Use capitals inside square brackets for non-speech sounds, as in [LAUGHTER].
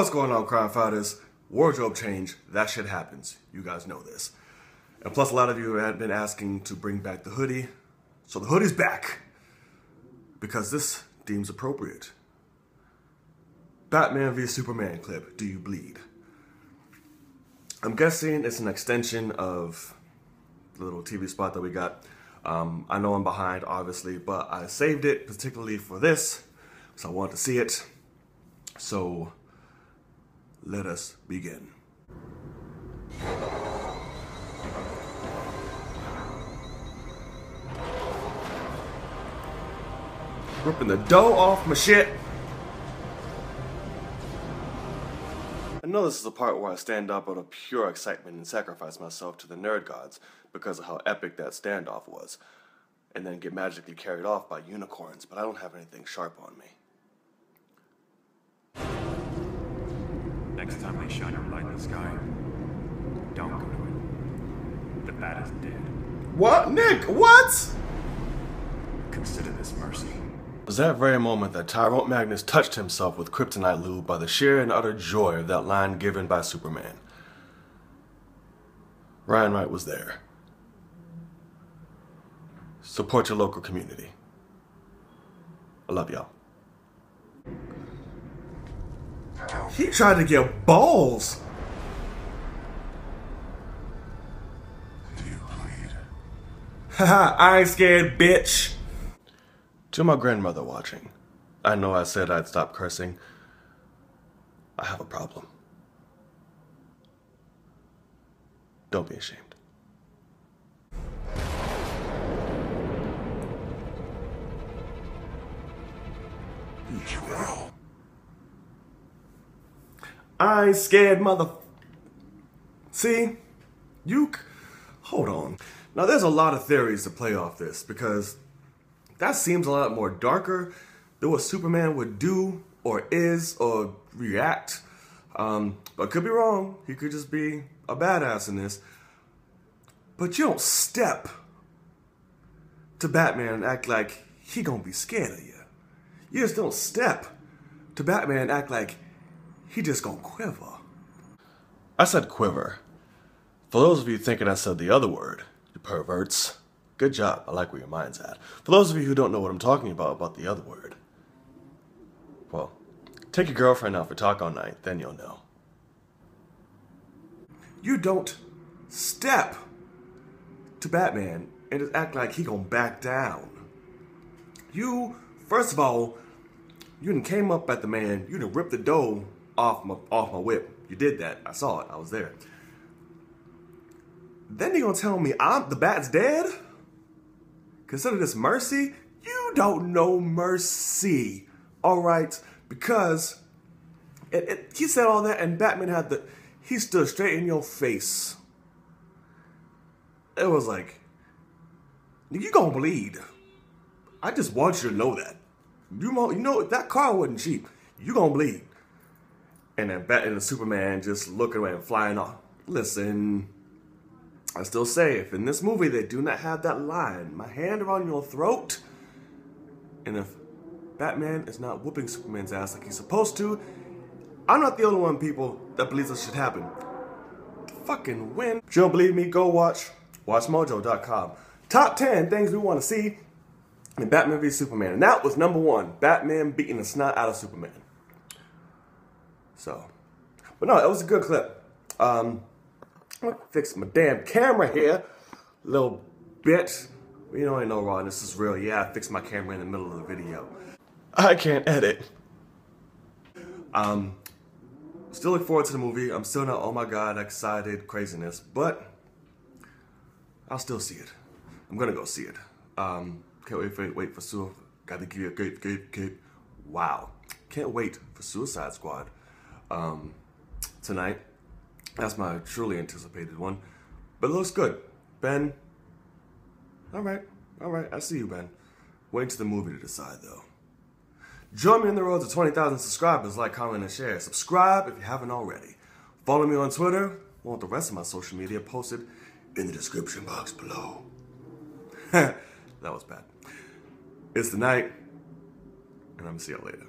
What's going on, crime fighters? Wardrobe change, that shit happens. You guys know this. And plus, a lot of you have been asking to bring back the hoodie. So the hoodie's back. Because this deems appropriate. Batman v Superman clip, Do You Bleed? I'm guessing it's an extension of the little TV spot that we got. Um, I know I'm behind, obviously, but I saved it particularly for this, so I wanted to see it. So let us begin. Ripping the dough off my shit. I know this is the part where I stand up out of pure excitement and sacrifice myself to the nerd gods because of how epic that standoff was, and then get magically carried off by unicorns, but I don't have anything sharp on me. Next time they shine a light in the sky, don't go to it. The bat is dead. What? Nick, what? Consider this mercy. It was that very moment that Tyrone Magnus touched himself with kryptonite lube by the sheer and utter joy of that line given by Superman. Ryan Wright was there. Support your local community. I love y'all. He tried to get balls. Do you bleed? Haha, I ain't scared, bitch. To my grandmother watching, I know I said I'd stop cursing. I have a problem. Don't be ashamed. You will. I scared, mother. See? You. Hold on. Now, there's a lot of theories to play off this because that seems a lot more darker than what Superman would do or is or react. Um, but could be wrong. He could just be a badass in this. But you don't step to Batman and act like he gonna be scared of you. You just don't step to Batman and act like he just gonna quiver. I said quiver. For those of you thinking I said the other word, you perverts, good job. I like where your mind's at. For those of you who don't know what I'm talking about about the other word, well, take your girlfriend out for talk all night, then you'll know. You don't step to Batman and just act like he gonna back down. You, first of all, you done came up at the man. You done ripped the dough off my off my whip. You did that. I saw it. I was there. Then you gonna tell me I'm the bat's dead? Consider this mercy? You don't know mercy. All right, because it, it, he said all that, and Batman had the he stood straight in your face. It was like, you gonna bleed. I just want you to know that. You you know that car wasn't cheap. You gonna bleed. And then Batman and Superman just looking away and flying off. Listen, I still say if in this movie they do not have that line, my hand around your throat, and if Batman is not whooping Superman's ass like he's supposed to, I'm not the only one, people, that believes this should happen. Fucking win. If you don't believe me, go watch WatchMojo.com. Top 10 things we want to see in Batman v Superman. And that was number one Batman beating the snot out of Superman. So, but no, it was a good clip. Um, fix my damn camera here, little bit. You know, I know, Ron, this is real. Yeah, I fixed my camera in the middle of the video. I can't edit. Um, still look forward to the movie. I'm still not, oh my god, excited craziness, but I'll still see it. I'm gonna go see it. Um, can't wait for wait for Su. Gotta give you a great, great, great. Wow, can't wait for Suicide Squad um, tonight. That's my truly anticipated one, but it looks good. Ben, all right, all right, I see you, Ben. Wait to the movie to decide though. Join me on the road to 20,000 subscribers. Like, comment, and share. Subscribe if you haven't already. Follow me on Twitter. Want the rest of my social media posted in the description box below. [LAUGHS] that was bad. It's the Knight, and I'm gonna see you later.